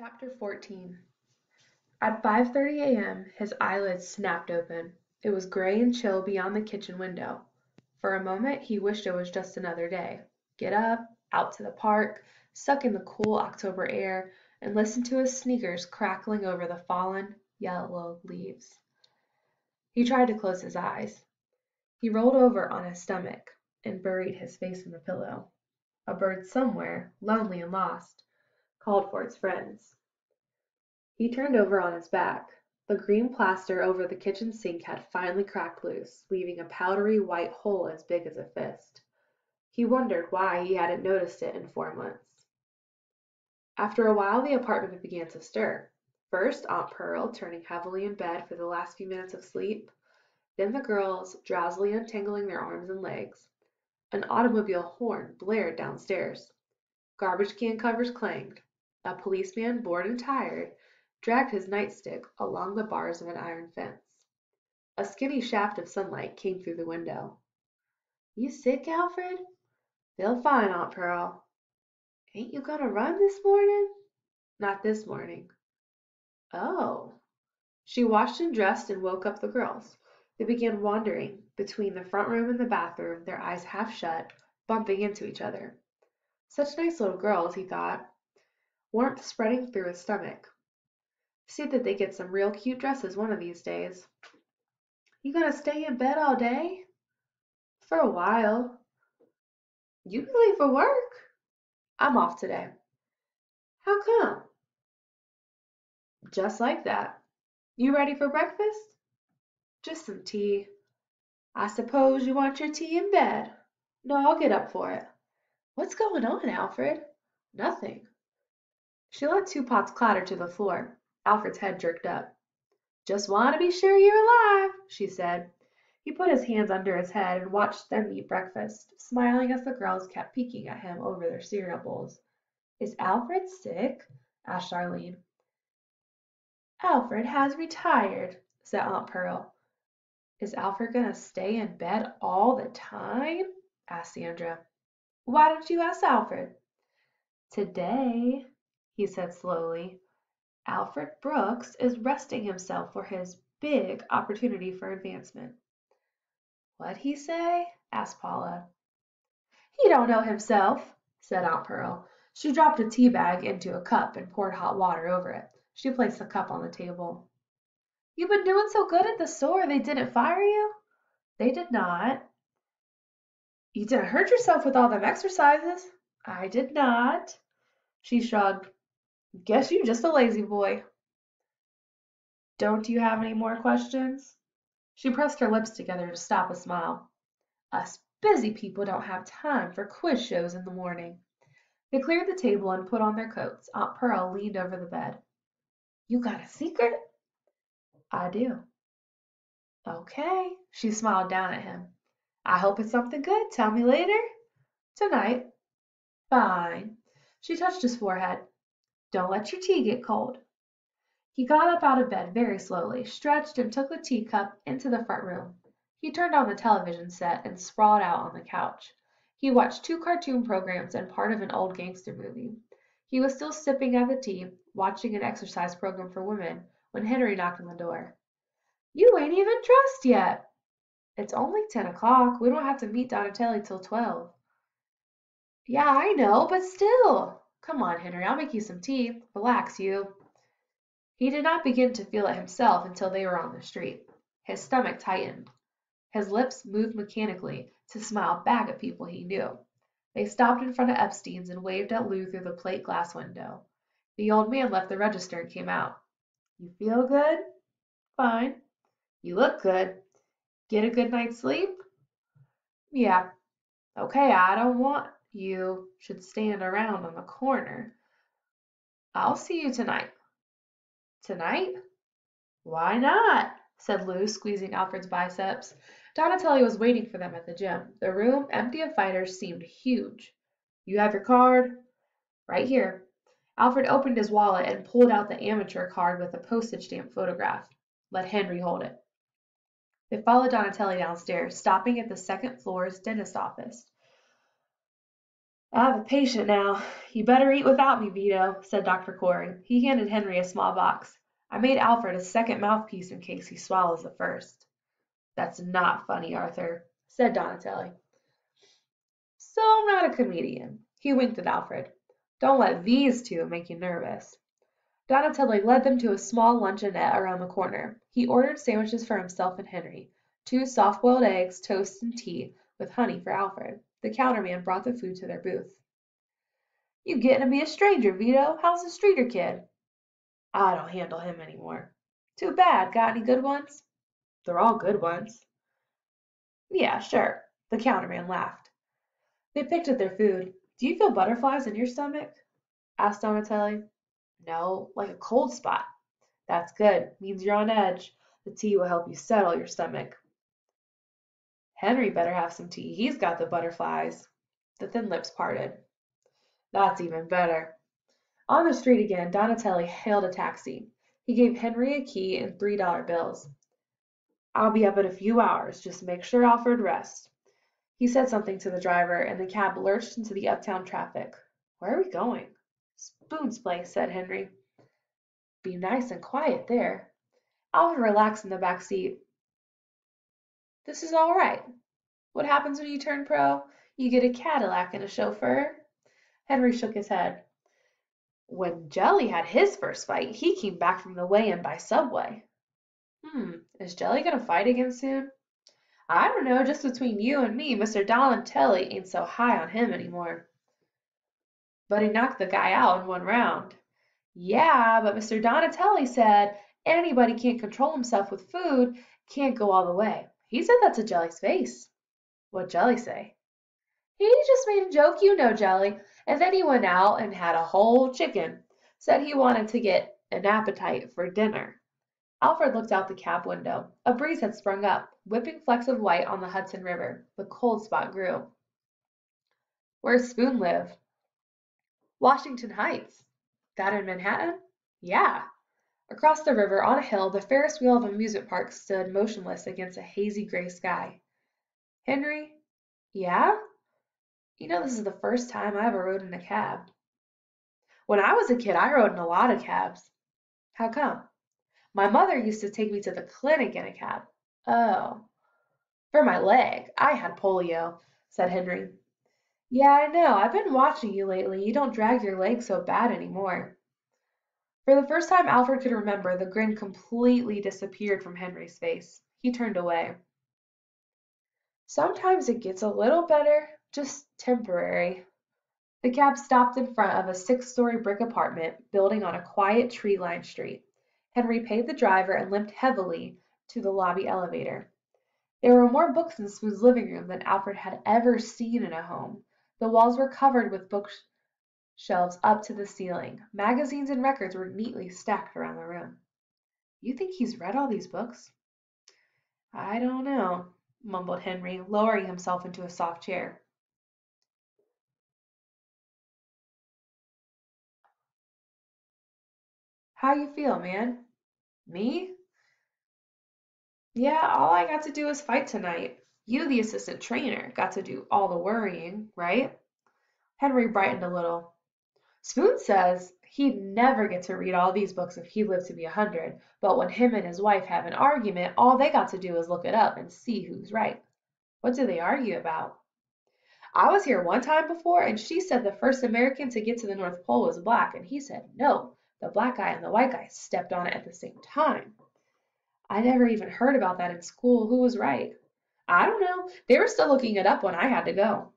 Chapter 14 At 5:30 a.m. his eyelids snapped open. It was gray and chill beyond the kitchen window. For a moment he wished it was just another day. Get up, out to the park, suck in the cool October air, and listen to his sneakers crackling over the fallen, yellow leaves. He tried to close his eyes. He rolled over on his stomach and buried his face in the pillow. A bird somewhere, lonely and lost, called for its friends. He turned over on his back. The green plaster over the kitchen sink had finally cracked loose, leaving a powdery white hole as big as a fist. He wondered why he hadn't noticed it in four months. After a while the apartment began to stir. First Aunt Pearl turning heavily in bed for the last few minutes of sleep, then the girls drowsily untangling their arms and legs. An automobile horn blared downstairs. Garbage can covers clanged. A policeman, bored and tired, dragged his nightstick along the bars of an iron fence. A skinny shaft of sunlight came through the window. "You sick, Alfred?" "Feel fine, Aunt Pearl." "Ain't you gonna run this morning?" "Not this morning." "Oh." She washed and dressed and woke up the girls. They began wandering between the front room and the bathroom, their eyes half shut, bumping into each other. Such nice little girls, he thought warmth spreading through his stomach. See that they get some real cute dresses one of these days. You gonna stay in bed all day? For a while. You be late for work? I'm off today. How come? Just like that. You ready for breakfast? Just some tea. I suppose you want your tea in bed. No, I'll get up for it. What's going on, Alfred? Nothing. She let two pots clatter to the floor. Alfred's head jerked up. "Just want to be sure you're alive," she said. He put his hands under his head and watched them eat breakfast, smiling as the girls kept peeking at him over their cereal bowls. "Is Alfred sick?" asked Charlene. "Alfred has retired," said Aunt Pearl. "Is Alfred going to stay in bed all the time?" asked Sandra. "Why don't you ask Alfred?" "Today he said slowly. Alfred Brooks is resting himself for his big opportunity for advancement. What'd he say? asked Paula. He don't know himself, said Aunt Pearl. She dropped a tea bag into a cup and poured hot water over it. She placed the cup on the table. You've been doing so good at the store they didn't fire you? They did not. You didn't hurt yourself with all them exercises? I did not. She shrugged. Guess you're just a lazy boy. Don't you have any more questions? She pressed her lips together to stop a smile. Us busy people don't have time for quiz shows in the morning. They cleared the table and put on their coats. Aunt Pearl leaned over the bed. You got a secret? I do. Okay. She smiled down at him. I hope it's something good. Tell me later. Tonight. Fine. She touched his forehead. Don't let your tea get cold." He got up out of bed very slowly, stretched, and took the teacup into the front room. He turned on the television set and sprawled out on the couch. He watched two cartoon programs and part of an old gangster movie. He was still sipping at the tea, watching an exercise program for women, when Henry knocked on the door. "You ain't even dressed yet." "It's only ten o'clock. We don't have to meet Donatelli till twelve." "Yeah, I know, but still. Come on, Henry, I'll make you some tea. Relax, you." He did not begin to feel it himself until they were on the street. His stomach tightened. His lips moved mechanically to smile back at people he knew. They stopped in front of Epstein's and waved at Lou through the plate glass window. The old man left the register and came out. "You feel good?" "Fine." "You look good. Get a good night's sleep?" "Yeah." "Okay, I don't want you should stand around on the corner. I'll see you tonight." "Tonight? Why not?" said Lou, squeezing Alfred's biceps. Donatelli was waiting for them at the gym. The room, empty of fighters, seemed huge. "You have your card?" "Right here." Alfred opened his wallet and pulled out the amateur card with a postage stamp photograph. "Let Henry hold it." They followed Donatelli downstairs, stopping at the second floor's dentist office. "I have a patient now. You better eat without me, Vito," said Dr. Corey. He handed Henry a small box. "I made Alfred a second mouthpiece in case he swallows the first." "That's not funny, Arthur," said Donatelli. "So I'm not a comedian." He winked at Alfred. "Don't let these two make you nervous." Donatelli led them to a small luncheonette around the corner. He ordered sandwiches for himself and Henry, two soft boiled eggs, toast, and tea, with honey for Alfred. The counterman brought the food to their booth. "You gettin' to be a stranger, Vito. How's the Streeter kid?" "I don't handle him any more." "Too bad. Got any good ones?" "They're all good ones." "Yeah, sure." The counterman laughed. They picked at their food. "Do you feel butterflies in your stomach?" asked Donatelli. "No, like a cold spot." "That's good. Means you're on edge. The tea will help you settle your stomach." "Henry better have some tea. He's got the butterflies." The thin lips parted. "That's even better." On the street again, Donatelli hailed a taxi. He gave Henry a key and three dollar bills. "I'll be up in a few hours. Just make sure Alfred rests." He said something to the driver, and the cab lurched into the uptown traffic. "Where are we going?" "Spoon's place," said Henry. "Be nice and quiet there." Alfred relaxed in the back seat. "This is all right. What happens when you turn pro? You get a Cadillac and a chauffeur?" Henry shook his head. "When Jelly had his first fight, he came back from the weigh-in by subway." "Hmm. Is Jelly to fight again soon?" "I don't know. Just between you and me, Mr. Donatelli ain't so high on him any more." "But he knocked the guy out in one round." "Yeah, but Mr. Donatelli said anybody can't control himself with food can't go all the way. He said that to Jelly's face." "What'd Jelly say?" "He just made a joke, you know Jelly, and then he went out and had a whole chicken. Said he wanted to get an appetite for dinner." Alfred looked out the cab window. A breeze had sprung up, whipping flecks of white on the Hudson River. The cold spot grew. "Where's Spoon live?" "Washington Heights." "That in Manhattan?" "Yeah." Across the river, on a hill, the Ferris wheel of an amusement park stood motionless against a hazy gray sky. "Henry." "Yeah?" "You know this is the first time I ever rode in a cab." "When I was a kid I rode in a lot of cabs." "How come?" My mother used to take me to the clinic in a cab." "Oh." "For my leg. I had polio," said Henry. "Yeah, I know. I've been watching you lately. You don't drag your leg so bad any more." For the first time Alfred could remember, the grin completely disappeared from Henry's face. He turned away. "Sometimes it gets a little better just temporary." The cab stopped in front of a six story brick apartment building on a quiet tree lined street. Henry paid the driver and limped heavily to the lobby elevator. There were more books in Spoon's living room than Alfred had ever seen in a home. The walls were covered with bookshelves up to the ceiling. Magazines and records were neatly stacked around the room. "You think he's read all these books?" "I don't know," mumbled Henry, lowering himself into a soft chair. "How you feel, man?" "Me?" "Yeah, all I got to do is fight tonight. You, the assistant trainer, got to do all the worrying, right?" Henry brightened a little. "Spoon says he'd never get to read all these books if he lived to be a hundred, but when him and his wife have an argument all they got to do is look it up and see who's right." "What do they argue about?" "I was here one time before and she said the first American to get to the North Pole was black, and he said no, the black guy and the white guy stepped on it at the same time." "I never even heard about that in school. Who was right?" "I don't know. They were still looking it up when I had to go."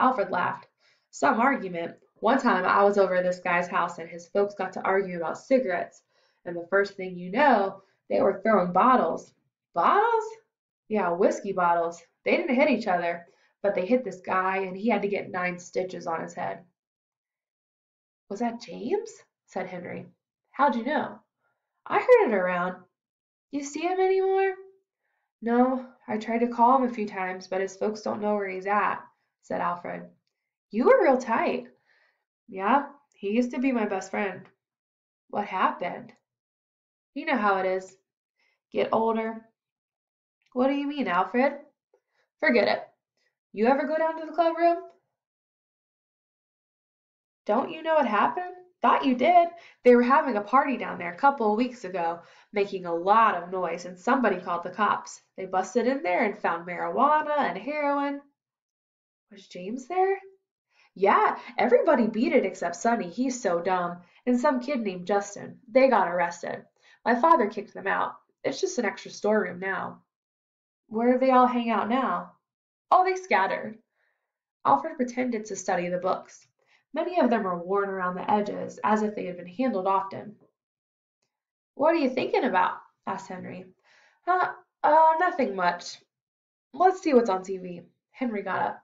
Alfred laughed. "Some argument. One time I was over at this guy's house and his folks got to arguing about cigarettes, and the first thing you know they were throwing bottles." "Bottles?" "Yeah, whiskey bottles. They didn't hit each other, but they hit this guy and he had to get nine stitches on his head." "Was that James?" said Henry. "How'd you know?" "I heard it around. You see him any more?" "No. I tried to call him a few times, but his folks don't know where he's at," said Alfred. "You were real tight." "Yeah. He used to be my best friend." "What happened?" "You know how it is. Get older." "What do you mean, Alfred?" "Forget it. You ever go down to the club room?" Don't you know what happened? Thought you did. They were having a party down there a couple of weeks ago, making a lot of noise, and somebody called the cops. They busted in there and found marijuana and heroin. Was James there? Yeah, everybody beat it except Sonny. He's so dumb. And some kid named Justin. They got arrested. My father kicked them out. It's just an extra storeroom now. Where do they all hang out now? Oh, they scattered. Alfred pretended to study the books. Many of them were worn around the edges, as if they had been handled often. What are you thinking about? asked Henry. Uh, uh, nothing much. Let's see what's on TV. Henry got up.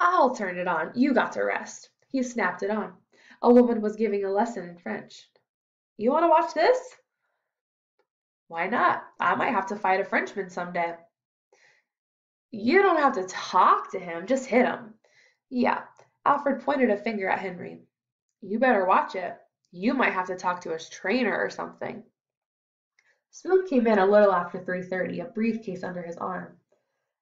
I'll turn it on. You got to rest. He snapped it on. A woman was giving a lesson in French. You want to watch this? Why not? I might have to fight a Frenchman someday. You don't have to talk to him, just hit him. Yeah, Alfred pointed a finger at Henry. You better watch it. You might have to talk to his trainer or something. Spoon came in a little after 3.30, a briefcase under his arm.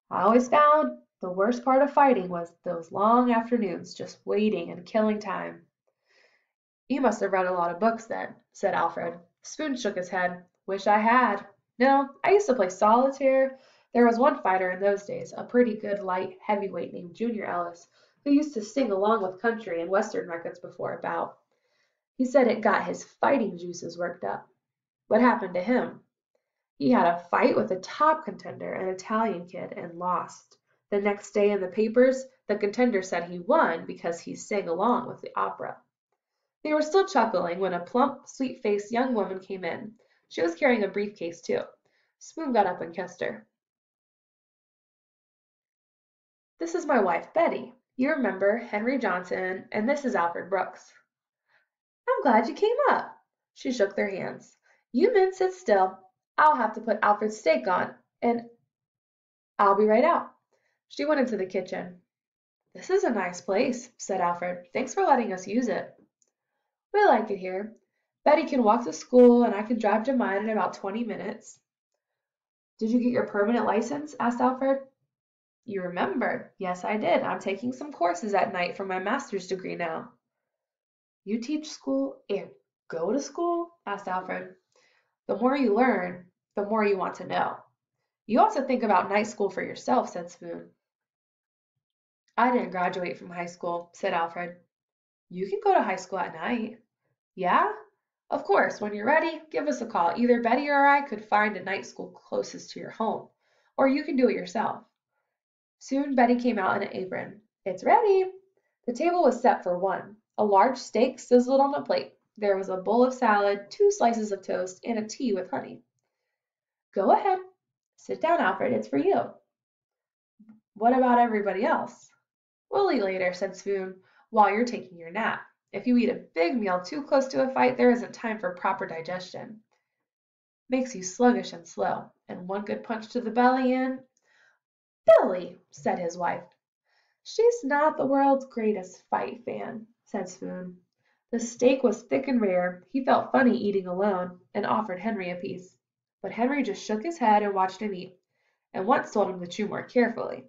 I always found the worst part of fighting was those long afternoons just waiting and killing time. You must have read a lot of books then, said Alfred. Spoon shook his head. Wish I had. No, I used to play solitaire. There was one fighter in those days, a pretty good light heavyweight named Junior Ellis, who used to sing along with country and western records before a bout. He said it got his fighting juices worked up. What happened to him? He had a fight with a top contender, an Italian kid, and lost. The next day in the papers, the contender said he won because he sang along with the opera. They were still chuckling when a plump, sweet faced young woman came in. She was carrying a briefcase, too. Spoon got up and kissed her. This is my wife, Betty. You remember Henry Johnson, and this is Alfred Brooks. I'm glad you came up. She shook their hands. You men sit still. I'll have to put Alfred's steak on, and I'll be right out. She went into the kitchen. This is a nice place, said Alfred. Thanks for letting us use it. We like it here. Betty can walk to school and I can drive to mine in about 20 minutes. Did you get your permanent license? asked Alfred. You remember? Yes, I did. I'm taking some courses at night for my master's degree now. You teach school and go to school? asked Alfred. The more you learn, the more you want to know. You ought to think about night school for yourself, said Spoon. I didn't graduate from high school, said Alfred. You can go to high school at night. Yeah? Of course, when you're ready, give us a call. Either Betty or I could find a night school closest to your home, or you can do it yourself. Soon Betty came out in an apron. It's ready. The table was set for one. A large steak sizzled on a plate. There was a bowl of salad, two slices of toast, and a tea with honey. Go ahead. Sit down, Alfred. It's for you. What about everybody else? We'll eat later, said Spoon while you're taking your nap. If you eat a big meal too close to a fight, there isn't time for proper digestion. Makes you sluggish and slow, and one good punch to the belly and Billy, said his wife. She's not the world's greatest fight fan, said Spoon. The steak was thick and rare. He felt funny eating alone, and offered Henry a piece. But Henry just shook his head and watched him eat, and once told him to chew more carefully.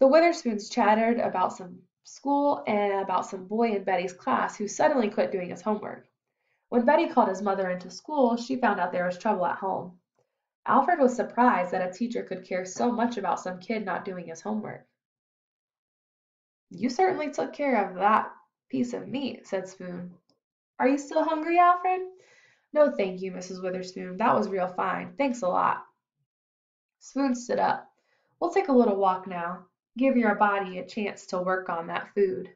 The Witherspoons chattered about some school and about some boy in Betty's class who suddenly quit doing his homework. When Betty called his mother into school, she found out there was trouble at home. Alfred was surprised that a teacher could care so much about some kid not doing his homework. You certainly took care of that piece of meat, said Spoon. Are you still hungry, Alfred? No, thank you, Mrs. Witherspoon. That was real fine. Thanks a lot. Spoon stood up. We'll take a little walk now. Give your body a chance to work on that food.